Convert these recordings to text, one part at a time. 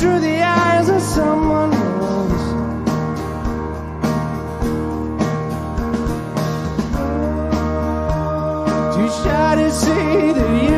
through the eyes of someone else. Too shy to see that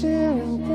sharing